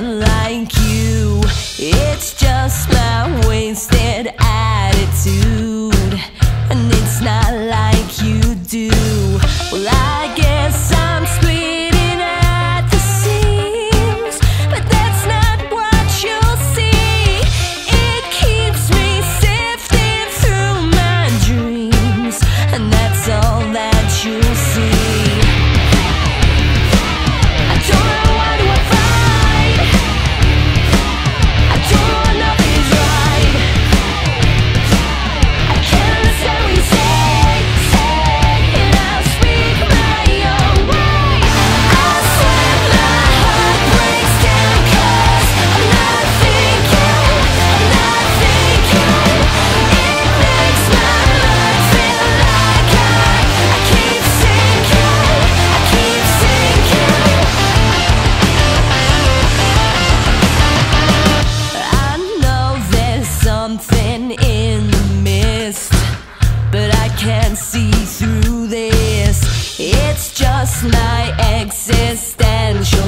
and love.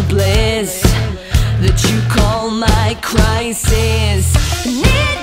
bliss that you call my crisis. Need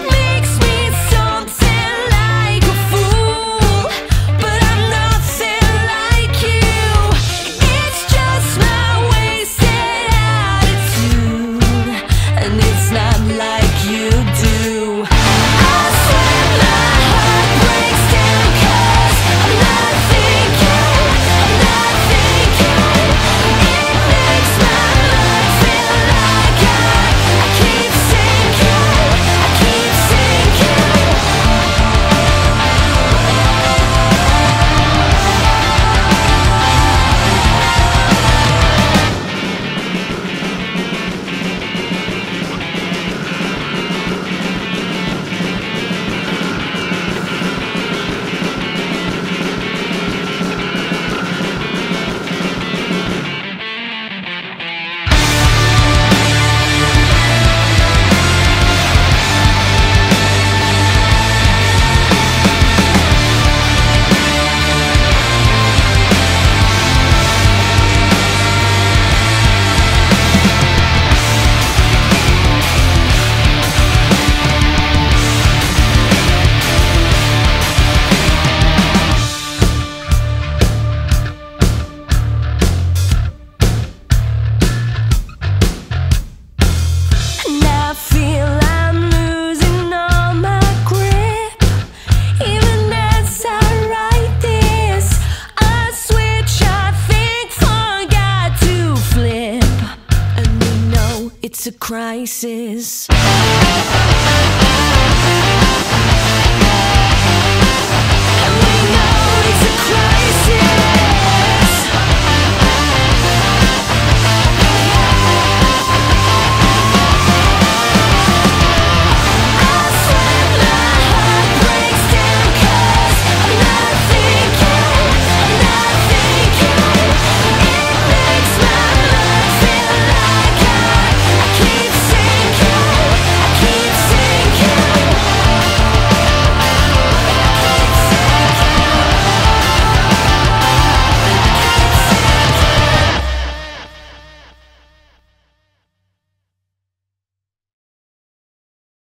it's a crisis.